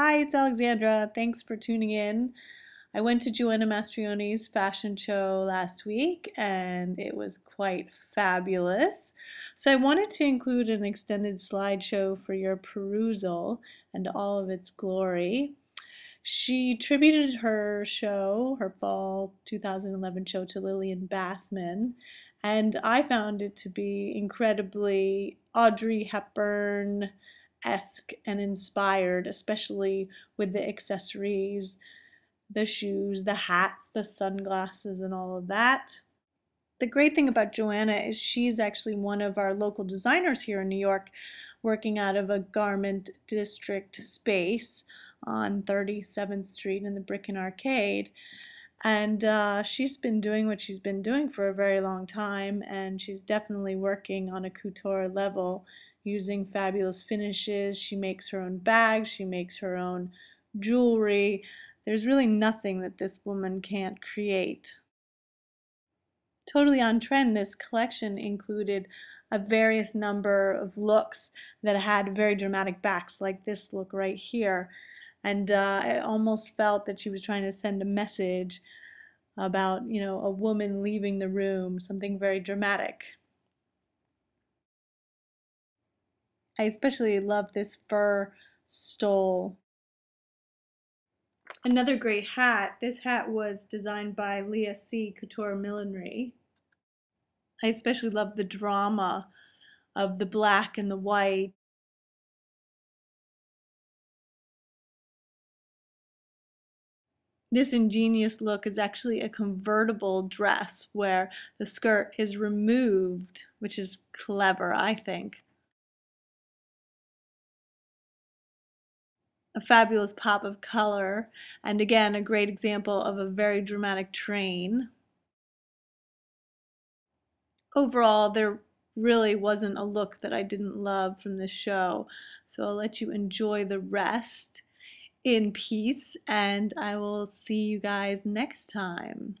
Hi, it's Alexandra. Thanks for tuning in. I went to Joanna Mastroianni's fashion show last week and it was quite fabulous. So I wanted to include an extended slideshow for your perusal and all of its glory. She tributed her show, her fall 2011 show, to Lillian Bassman, and I found it to be incredibly Audrey Hepburn esque and inspired, especially with the accessories, the shoes, the hats, the sunglasses, and all of that. The great thing about Joanna is she's actually one of our local designers here in New York, working out of a garment district space on 37th Street in the Bricken Arcade. And uh, she's been doing what she's been doing for a very long time, and she's definitely working on a couture level using fabulous finishes. She makes her own bags, she makes her own jewelry. There's really nothing that this woman can't create. Totally on trend, this collection included a various number of looks that had very dramatic backs, like this look right here. And uh, I almost felt that she was trying to send a message about, you know, a woman leaving the room, something very dramatic. I especially love this fur stole. Another great hat. This hat was designed by Leah C. Couture Millinery. I especially love the drama of the black and the white. This ingenious look is actually a convertible dress where the skirt is removed, which is clever, I think. A fabulous pop of color, and again, a great example of a very dramatic train. Overall, there really wasn't a look that I didn't love from this show, so I'll let you enjoy the rest in peace, and I will see you guys next time.